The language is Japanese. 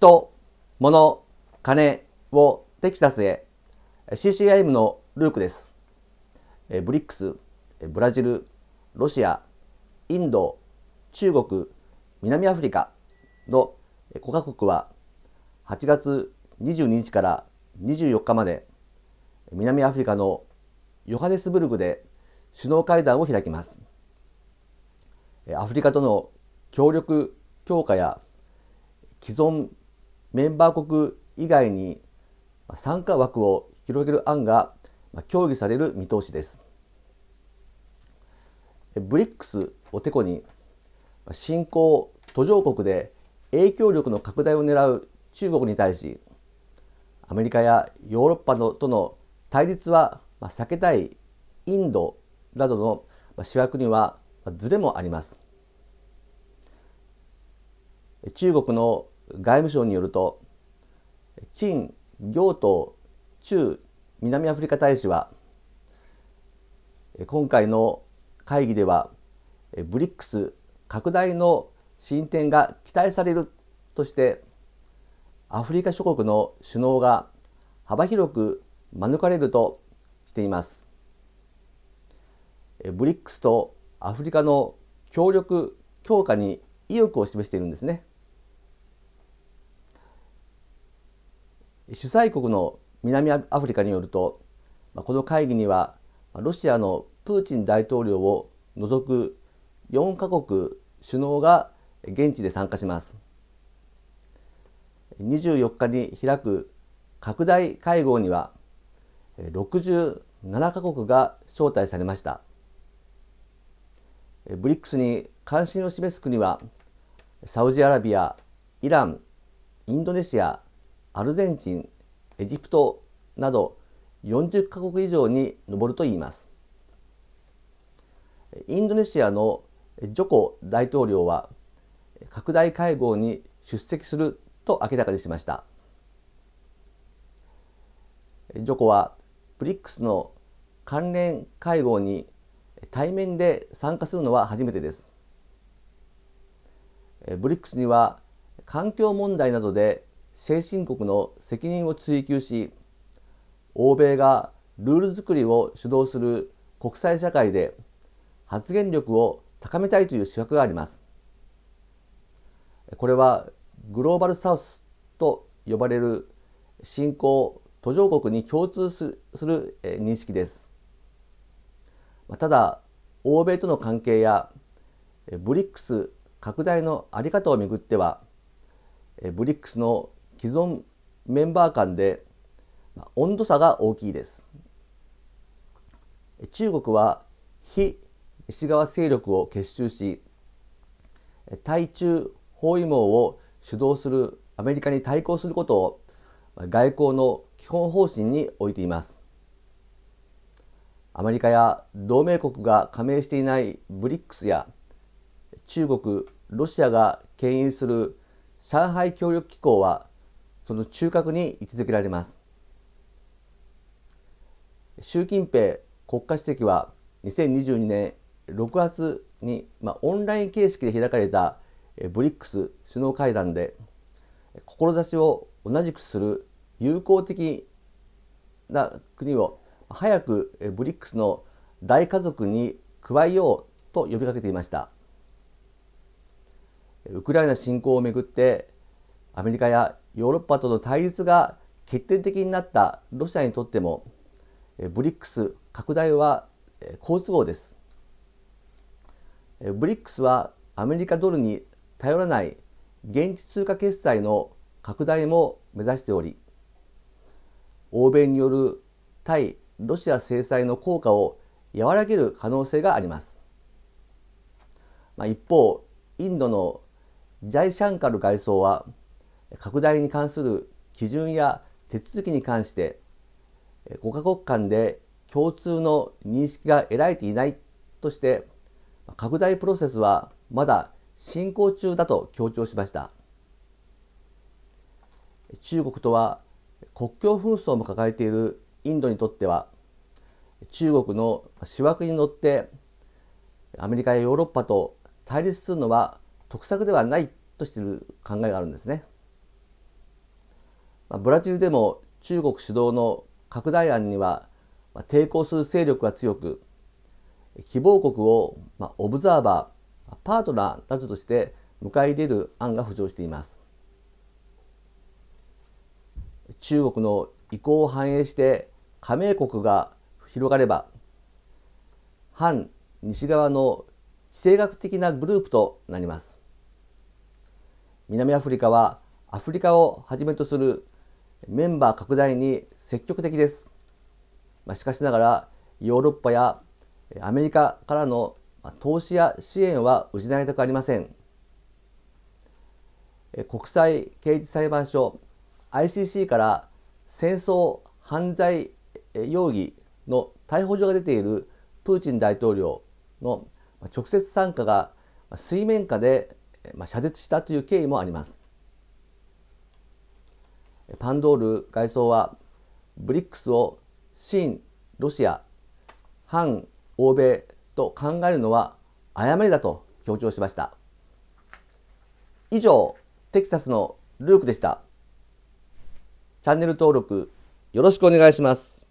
人、物、金をテキサスへ CCIM のルークです。ブリックス、ブラジル、ロシア、インド、中国、南アフリカの5カ国は8月22日から24日まで南アフリカのヨハネスブルグで首脳会談を開きます。アフリカとの協力強化や既存メンバー国以外に参加枠を広げる案が協議される見通しです。ブリックスをてこに新興途上国で影響力の拡大を狙う中国に対しアメリカやヨーロッパのとの対立は避けたいインドなどの主役にはズレもあります。中国の外務省によると陳行東中南アフリカ大使は今回の会議ではブリックス拡大の進展が期待されるとしてアフリカ諸国の首脳が幅広く免れるとしています。ブリックスとアフリカの協力強化に意欲を示しているんですね。主催国の南アフリカによるとこの会議にはロシアのプーチン大統領を除く4カ国首脳が現地で参加します。24日に開く拡大会合には67カ国が招待されました。ブリックスに関心を示す国はサウジアラビアイランインドネシアアルゼンチンエジプトなど40カ国以上に上るといいます。インドネシアのジョコ大統領は拡大会合に出席すると明らかにしました。ジョコはブリックスの関連会合に対面で参加するのは初めてです。ブリックスには環境問題などで先進国の責任を追及し欧米がルール作りを主導する国際社会で発言力を高めたいという思惑があります。これはグローバルサウスと呼ばれる新興途上国に共通する認識です。ただ欧米との関係やブリックス拡大の在り方をめぐってはブリックスの既存メンバー間で温度差が大きいです。中国は非西側勢力を結集し対中包囲網を主導するアメリカに対抗することを外交の基本方針に置いています。アメリカや同盟国が加盟していないブリックスや中国ロシアが牽引する上海協力機構はその中核に位置づけられます。習近平国家主席は2022年6月に、まあ、オンライン形式で開かれたブリックス首脳会談で志を同じくする友好的な国を早くブリックスの大家族に加えようと呼びかけていました。ウクライナ侵攻をめぐってアメリカやヨーロッパとの対立が決定的になったロシアにとってもブリックス拡大は好都合です。ブリックスはアメリカドルに頼らない現地通貨決済の拡大も目指しており欧米による対ロシア制裁の効果を和らげる可能性があります。まあ、一方インドのジャイシャンカル外相は拡大に関する基準や手続きに関して5カ国間で共通の認識が得られていないとして拡大プロセスはまだ進行中だと強調しました中国とは国境紛争も抱えているインドにとっては中国の思惑に乗ってアメリカやヨーロッパと対立するのは得策ではないとしている考えがあるんですね。ブラジルでも中国主導の拡大案には抵抗する勢力が強く希望国をオブザーバーパートナーなどとして迎え入れる案が浮上しています。中国の意向を反映して加盟国が広がれば反西側の地政学的なグループとなります。南アフリカはアフリカをはじめとするメンバー拡大に積極的です。ましかしながらヨーロッパやアメリカからの投資や支援は失いたくありません。国際刑事裁判所 ICC から戦争犯罪容疑の逮捕状が出ているプーチン大統領の直接参加が水面下で遮絶したという経緯もあります。パンドール外相はブリックスを新ロシア反欧米と考えるのは誤りだと強調しました。以上テキサスのルークでした。チャンネル登録よろしくお願いします。